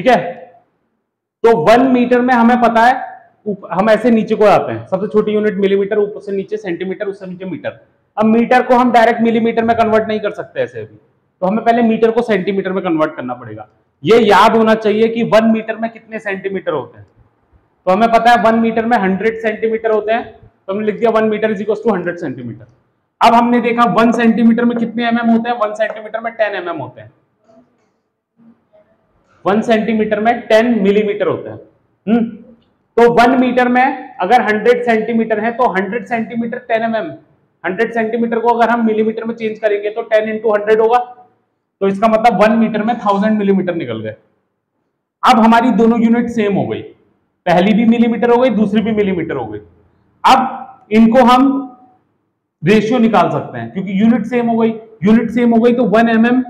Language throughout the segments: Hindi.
ठीक है? तो वन मीटर में हमें पता है हम ऐसे नीचे को आते हैं। सबसे छोटी यूनिट मिलीमीटर ऊपर से नीचे सेंटीमीटर उससे नीचे मीटर अब मीटर को हम डायरेक्ट मिलीमीटर में कन्वर्ट नहीं कर सकते ऐसे भी। तो हमें पहले मीटर को सेंटीमीटर में कन्वर्ट करना पड़ेगा। ये याद होना चाहिए कि वन मीटर में कितने सेंटीमीटर होते हैं। तो हमें पता है वन मीटर में हंड्रेड सेंटीमीटर होते हैं। तो हमने लिख दिया one metre is to hundred centimetre अब हमने देखा वन सेंटीमीटर में कितने एम mm होते हैं? वन सेंटीमीटर में टेन एम mm होते हैं। वन सेंटीमीटर में टेन मिलीमीटर होता है। हम्म। तो वन मीटर में अगर हंड्रेड सेंटीमीटर है तो hundred centimetre ten M M. Hundred centimetre को अगर हम मिलीमीटर में चेंज करेंगे तो टेन इंटू हंड्रेड होगा। तो इसका मतलब वन मीटर में थाउज़ेंड मिलीमीटर निकल गए। अब हमारी दोनों यूनिट सेम हो गई। पहली भी मिलीमीटर हो गई, दूसरी भी मिलीमीटर हो गई। अब इनको हम रेशियो निकाल सकते हैं, क्योंकि यूनिट सेम हो गई। यूनिट सेम हो गई तो one M M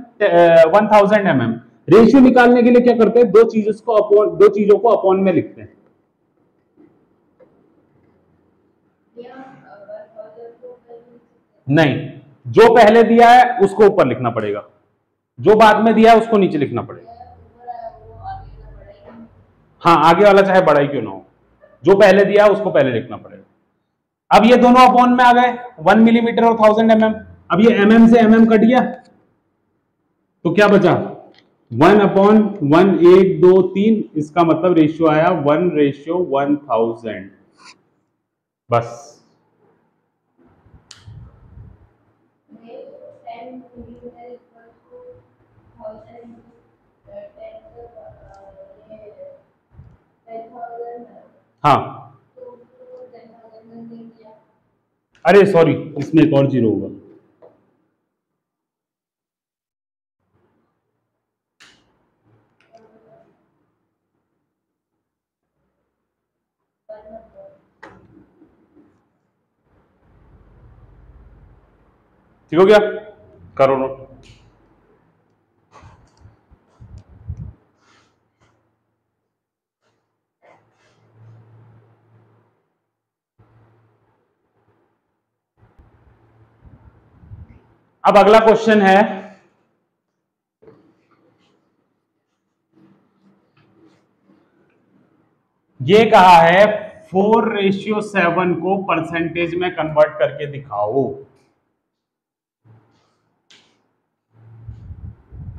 one thousand M M. Ratio निकालने के लिए क्या करते हैं? दो चीज़ों को अपॉन दो चीज़ों को अपॉन में लिखते हैं। नहीं, जो पहले दिया है, उसको ऊपर लिखना पड़ेगा। जो बाद में दिया है, उसको नीचे लिखना पड़ेगा। हाँ आगे वाला चाहे बड़ा ही क्यों ना हो। जो पहले दिया है, उसको पहले लिखना पड़ेगा। अब ये दोनों अपॉन में आ गए। वन मिलीमीटर और थाउज़ेंड एम अब ये एम से एम कट गया। तो क्या बचा? वन अपॉन वन एक दो तीन, इसका मतलब रेशियो आया वन रेशियो वन थाउज़ेंड बस। हाँ। अरे सॉरी इसमें एक और ज़ीरो होगा। ठीक हो गया? करो नोट अब अगला क्वेश्चन है। ये कहा है फोर रेशियो सेवन को परसेंटेज में कन्वर्ट करके दिखाओ।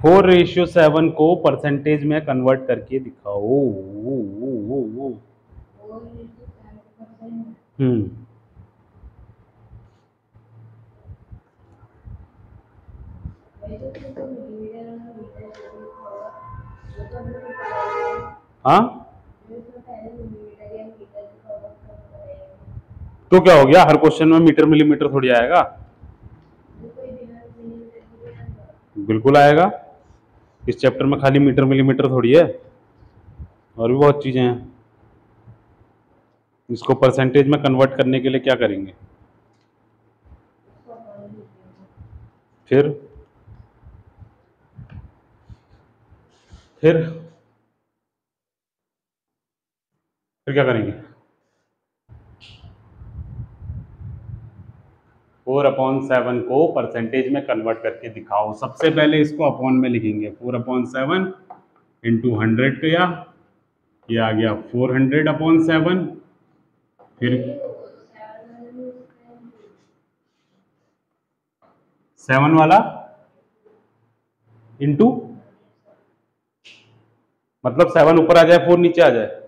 फोर रेशियो सेवन को परसेंटेज में कन्वर्ट करके दिखाओ। हम्म। हाँ? तो क्या हो गया? हर क्वेश्चन में मीटर मिलीमीटर थोड़ी आएगा। बिल्कुल आएगा। इस चैप्टर में खाली मीटर मिलीमीटर थोड़ी है, और भी बहुत चीज़ें हैं। इसको परसेंटेज में कन्वर्ट करने के लिए क्या करेंगे? फिर फिर फिर क्या करेंगे? फोर अपॉन सेवन को परसेंटेज में कन्वर्ट करके दिखाओ। सबसे पहले इसको अपॉन में लिखेंगे। Four upon seven into hundred किया ये आ गया फोर हंड्रेड अपॉन सेवन। फिर सेवन वाला इंटू मतलब सेवन ऊपर आ जाए, फोर नीचे आ जाए।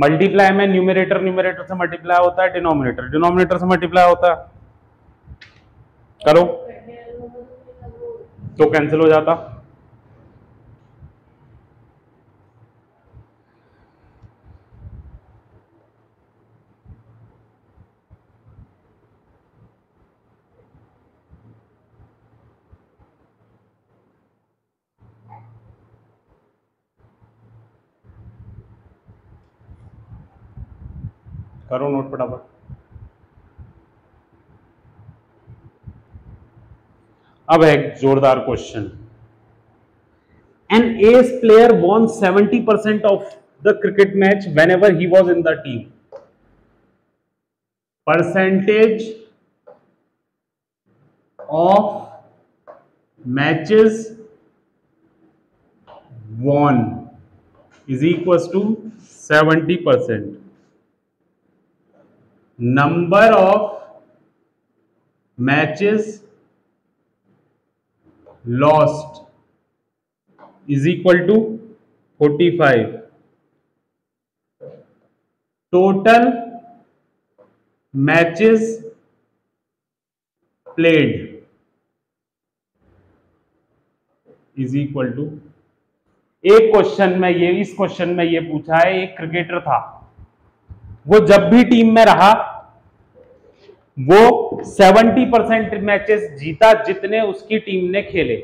मल्टीप्लाई में न्यूमिनेटर न्यूमिरेटर से मल्टीप्लाई होता है डिनोमिनेटर डिनोमिनेटर से मल्टीप्लाई होता है। करो। तो कैंसिल हो जाता। करो नोट फटाफट। अब है एक जोरदार question N S player won 70 percent of the cricket match whenever he was in the team percentage of matches won is equal to 70 percent. Number of matches lost is equal to 45 total matches played is equal to एक क्वेश्चन में ये, इस क्वेश्चन में ये पूछा है, एक क्रिकेटर था, वो जब भी टीम में रहा वो 70 परसेंट मैचेस जीता जितने उसकी टीम ने खेले।